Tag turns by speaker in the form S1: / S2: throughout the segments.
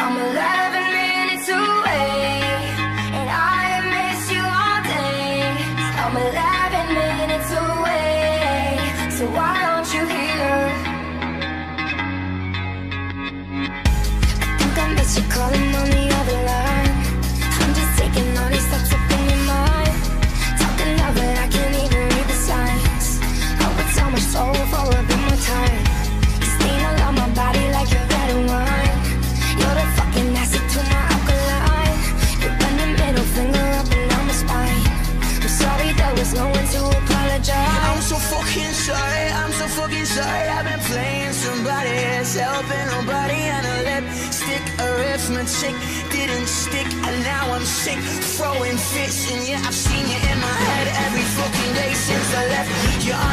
S1: I'm 11 minutes away And I miss you all day. I'm 11 minutes away So why aren't you here? I think I you calling on the other line. I'm just taking all these steps up in your mind. Talking but I can't even read the signs. Oh, it's almost
S2: sorry, I'm so fucking sorry. I've been playing somebody else, helping nobody, and a lipstick arithmetic didn't stick, and now I'm sick, throwing fits. And yeah, I've seen you in my head every fucking day since I left. You're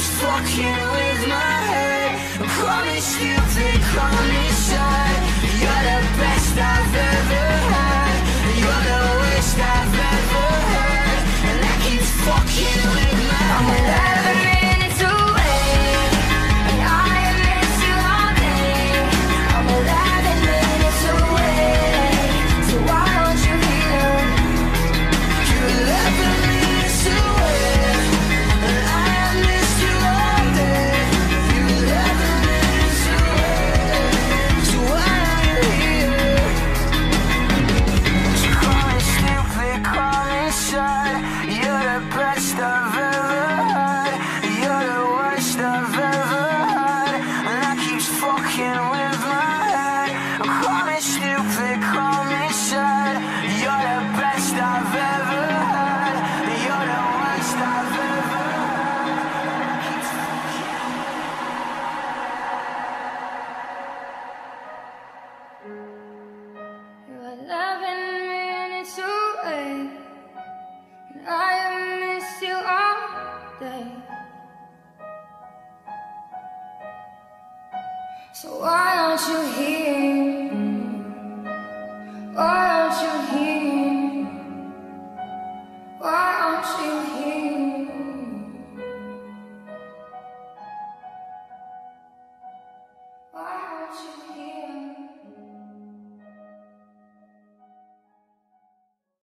S2: That fucking with my head. Call me sad. You're the best best I've ever had. You're the worst I've ever had, and that keeps fucking with my head. Call me stupid, call me sad. You're the best I've ever had. You're the worst I've ever had.
S1: You're 11 minutes away, I So why aren't you here? Why aren't you here? Why aren't you?